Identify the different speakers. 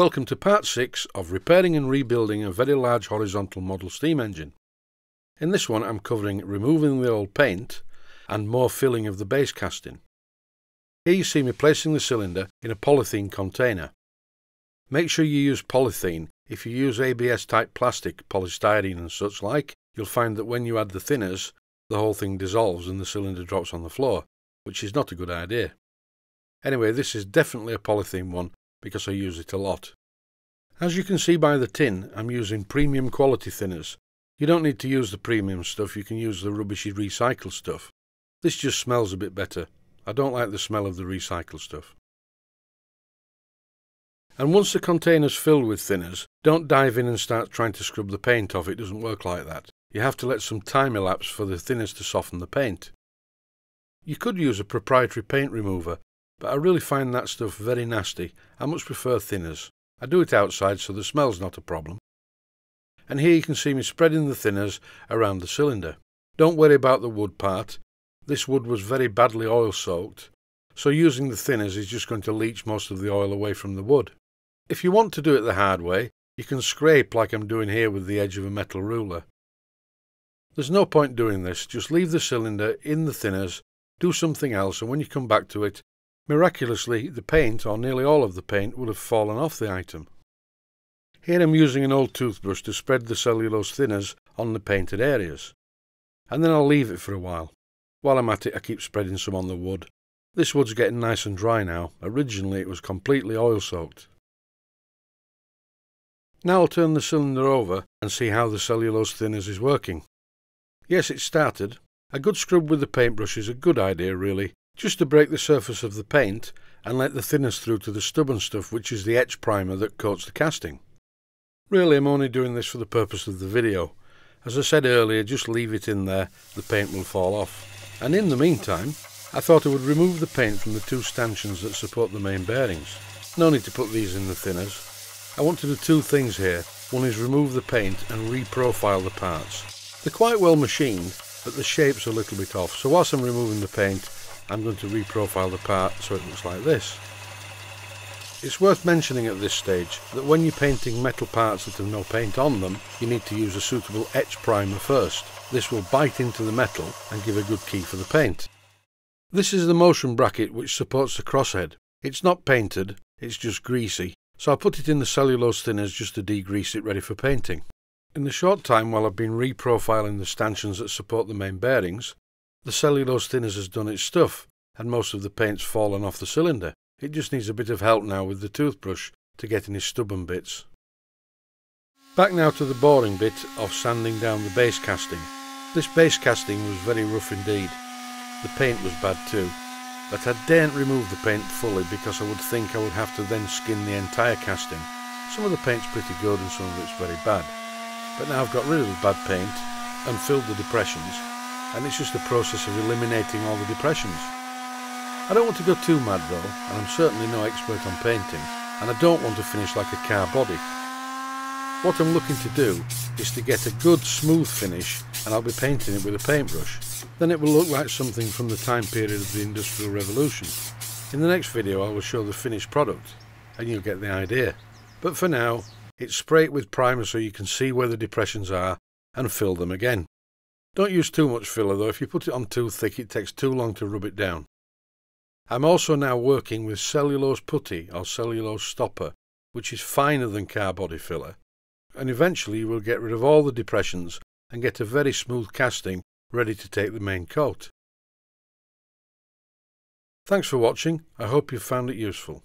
Speaker 1: Welcome to part 6 of repairing and rebuilding a very large horizontal model steam engine. In this one I'm covering removing the old paint and more filling of the base casting. Here you see me placing the cylinder in a polythene container. Make sure you use polythene. If you use ABS type plastic, polystyrene and such like, you'll find that when you add the thinners, the whole thing dissolves and the cylinder drops on the floor, which is not a good idea. Anyway, this is definitely a polythene one because I use it a lot. As you can see by the tin, I'm using premium quality thinners. You don't need to use the premium stuff, you can use the rubbishy recycled stuff. This just smells a bit better. I don't like the smell of the recycled stuff. And once the container's filled with thinners, don't dive in and start trying to scrub the paint off. It doesn't work like that. You have to let some time elapse for the thinners to soften the paint. You could use a proprietary paint remover, but I really find that stuff very nasty. I much prefer thinners. I do it outside so the smell's not a problem. And here you can see me spreading the thinners around the cylinder. Don't worry about the wood part. This wood was very badly oil soaked, so using the thinners is just going to leach most of the oil away from the wood. If you want to do it the hard way, you can scrape like I'm doing here with the edge of a metal ruler. There's no point doing this, just leave the cylinder in the thinners, do something else, and when you come back to it, Miraculously, the paint, or nearly all of the paint, would have fallen off the item. Here I'm using an old toothbrush to spread the cellulose thinners on the painted areas. And then I'll leave it for a while. While I'm at it, I keep spreading some on the wood. This wood's getting nice and dry now. Originally, it was completely oil soaked. Now I'll turn the cylinder over and see how the cellulose thinners is working. Yes, it started. A good scrub with the paintbrush is a good idea, really, just to break the surface of the paint and let the thinners through to the stubborn stuff which is the etch primer that coats the casting. Really I'm only doing this for the purpose of the video. As I said earlier, just leave it in there, the paint will fall off. And in the meantime, I thought I would remove the paint from the two stanchions that support the main bearings. No need to put these in the thinners. I want to do two things here. One is remove the paint and reprofile the parts. They're quite well machined, but the shape's a little bit off, so whilst I'm removing the paint, I'm going to reprofile the part so it looks like this. It's worth mentioning at this stage that when you're painting metal parts that have no paint on them, you need to use a suitable etch primer first. This will bite into the metal and give a good key for the paint. This is the motion bracket which supports the crosshead. It's not painted, it's just greasy, so I put it in the cellulose thinners just to degrease it ready for painting. In the short time while I've been reprofiling the stanchions that support the main bearings, the cellulose thinners has done its stuff, and most of the paint's fallen off the cylinder. It just needs a bit of help now with the toothbrush to get any stubborn bits. Back now to the boring bit of sanding down the base casting. This base casting was very rough indeed. The paint was bad too, but I daren't remove the paint fully because I would think I would have to then skin the entire casting. Some of the paint's pretty good and some of it's very bad. But now I've got rid of the bad paint and filled the depressions and it's just a process of eliminating all the depressions. I don't want to go too mad though, and I'm certainly no expert on painting, and I don't want to finish like a car body. What I'm looking to do is to get a good smooth finish and I'll be painting it with a paintbrush. Then it will look like something from the time period of the Industrial Revolution. In the next video I will show the finished product and you'll get the idea. But for now, it's spray it with primer so you can see where the depressions are and fill them again. Don't use too much filler though, if you put it on too thick it takes too long to rub it down. I'm also now working with cellulose putty or cellulose stopper, which is finer than car body filler, and eventually you will get rid of all the depressions and get a very smooth casting ready to take the main coat. Thanks for watching, I hope you found it useful.